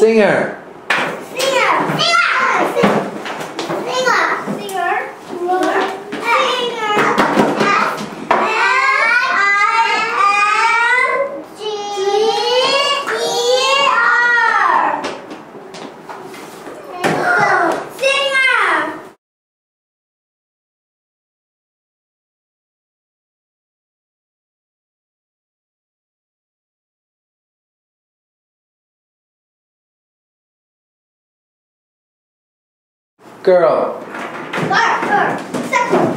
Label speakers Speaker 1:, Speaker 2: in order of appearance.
Speaker 1: Singer.
Speaker 2: Girl.
Speaker 1: Girl,
Speaker 2: girl, circle.